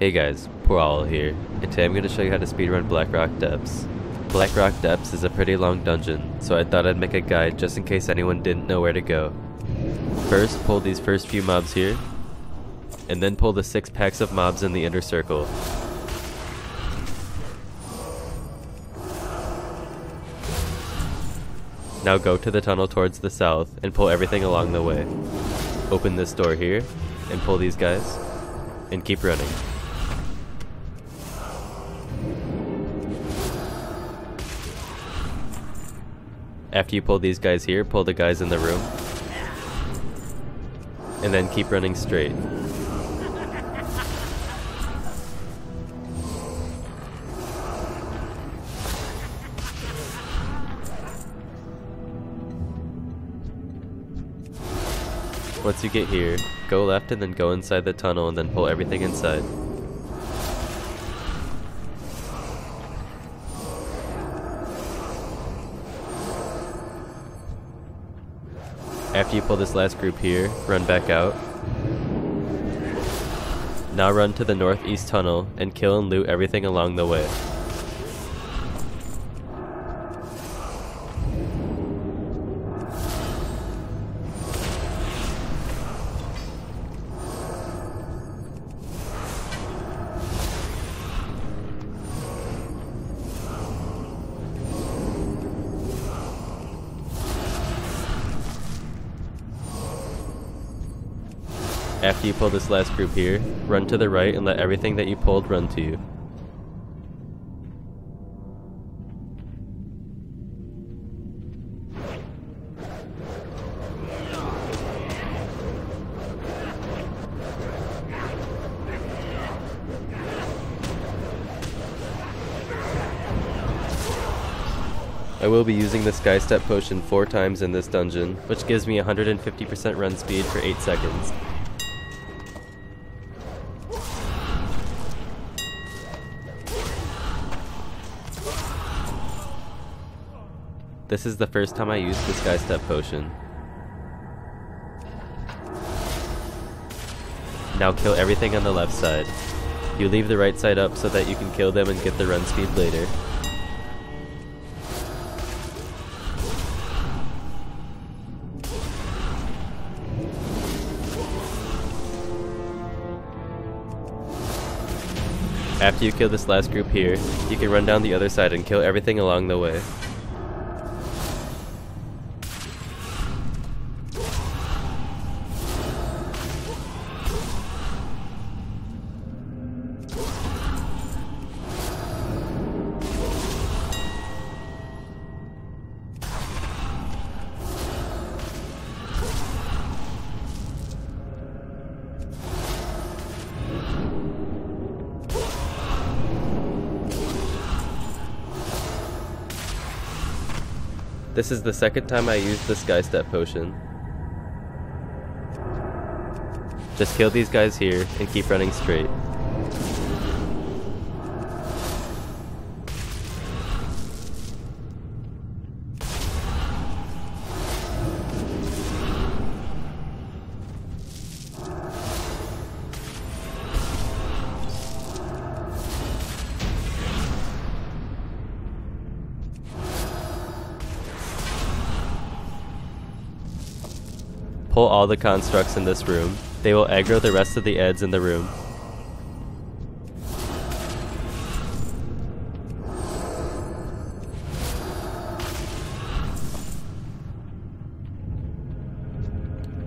Hey guys, Porowl here, and today I'm going to show you how to speedrun Blackrock Depths. Blackrock Depths is a pretty long dungeon, so I thought I'd make a guide just in case anyone didn't know where to go. First, pull these first few mobs here, and then pull the 6 packs of mobs in the inner circle. Now go to the tunnel towards the south and pull everything along the way. Open this door here, and pull these guys, and keep running. After you pull these guys here, pull the guys in the room. And then keep running straight. Once you get here, go left and then go inside the tunnel and then pull everything inside. After you pull this last group here, run back out. Now run to the northeast tunnel and kill and loot everything along the way. After you pull this last group here, run to the right and let everything that you pulled run to you. I will be using the Sky Step potion 4 times in this dungeon, which gives me 150% run speed for 8 seconds. This is the first time I used the Sky Step potion. Now kill everything on the left side. You leave the right side up so that you can kill them and get the run speed later. After you kill this last group here, you can run down the other side and kill everything along the way. This is the second time I used the Sky Step potion. Just kill these guys here and keep running straight. Pull all the constructs in this room. They will aggro the rest of the adds in the room.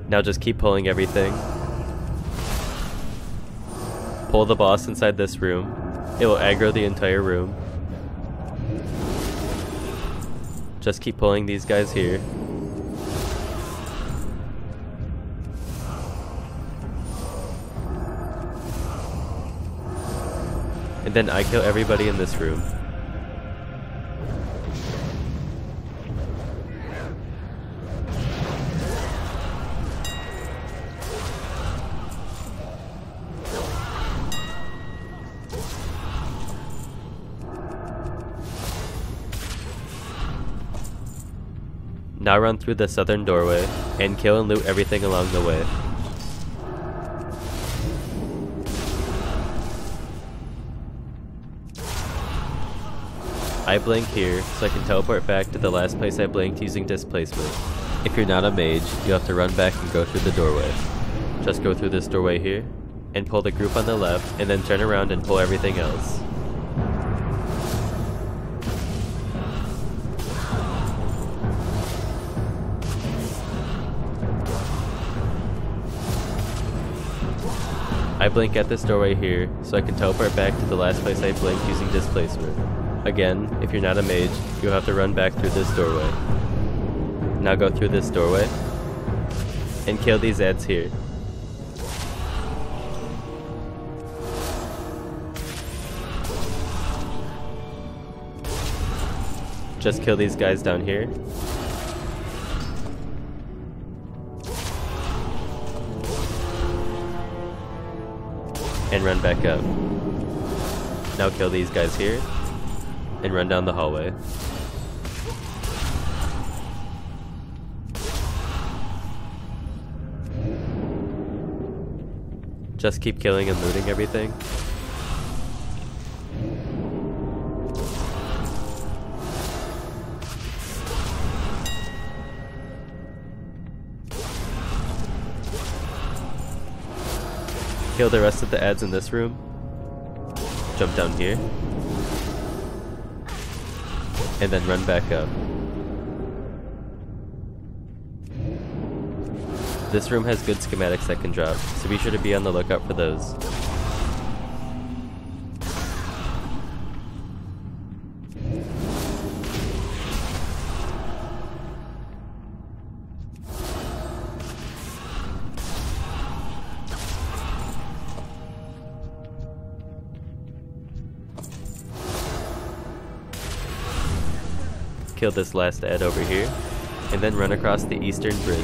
Now just keep pulling everything. Pull the boss inside this room. It will aggro the entire room. Just keep pulling these guys here. And then I kill everybody in this room. Now run through the southern doorway, and kill and loot everything along the way. I blink here, so I can teleport back to the last place I blinked using displacement. If you're not a mage, you have to run back and go through the doorway. Just go through this doorway here, and pull the group on the left, and then turn around and pull everything else. I blink at this doorway here, so I can teleport back to the last place I blinked using displacement. Again, if you're not a mage, you'll have to run back through this doorway. Now go through this doorway, and kill these adds here. Just kill these guys down here. And run back up. Now kill these guys here. And run down the hallway. Just keep killing and looting everything. Kill the rest of the adds in this room. Jump down here. And then run back up. This room has good schematics that can drop, so be sure to be on the lookout for those. Kill this last add over here, and then run across the eastern bridge.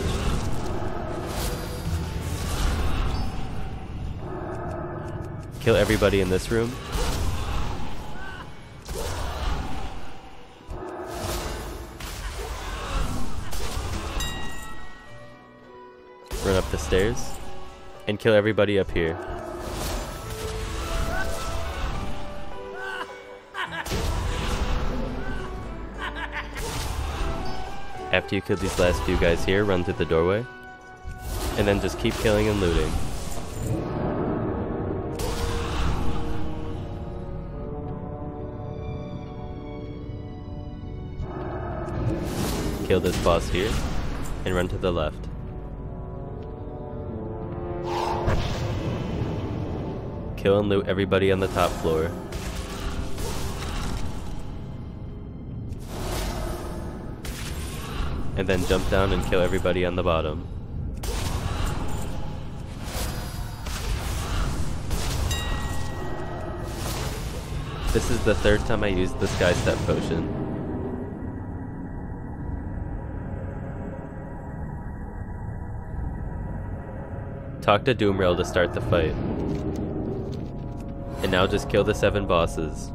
Kill everybody in this room. Run up the stairs. And kill everybody up here. After you kill these last few guys here, run through the doorway. And then just keep killing and looting. Kill this boss here, and run to the left. Kill and loot everybody on the top floor. And then jump down and kill everybody on the bottom. This is the third time I used the Sky Step potion. Talk to Doom'rel to start the fight. And now just kill the seven bosses.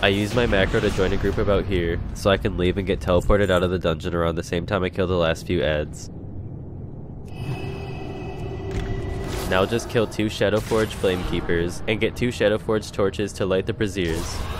I use my macro to join a group about here, so I can leave and get teleported out of the dungeon around the same time I kill the last few adds. Now just kill two Shadowforge Flamekeepers, and get two Shadowforge torches to light the braziers.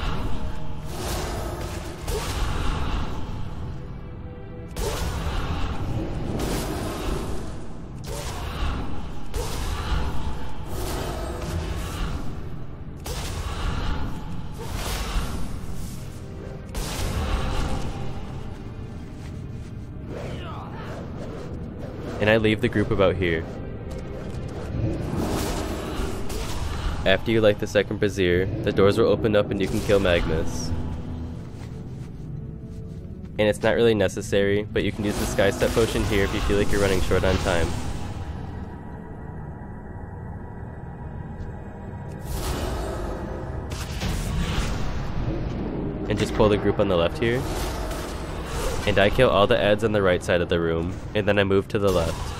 And I leave the group about here. After you light the second brazier, the doors will open up and you can kill Magmus. And it's not really necessary, but you can use the Sky Step potion here if you feel like you're running short on time. And just pull the group on the left here. And I kill all the adds on the right side of the room, and then I move to the left.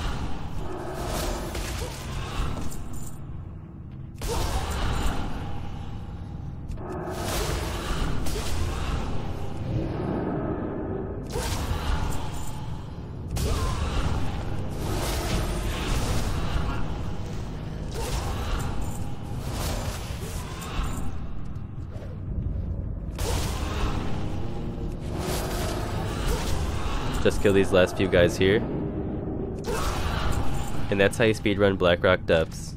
Just kill these last few guys here. And that's how you speedrun Blackrock Depths.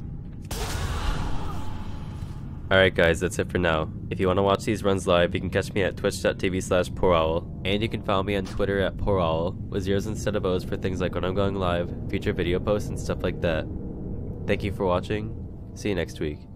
Alright guys, that's it for now. If you want to watch these runs live, you can catch me at twitch.tv slash porowl, and you can follow me on Twitter at porowl, with zeros instead of O's for things like when I'm going live, future video posts, and stuff like that. Thank you for watching, see you next week.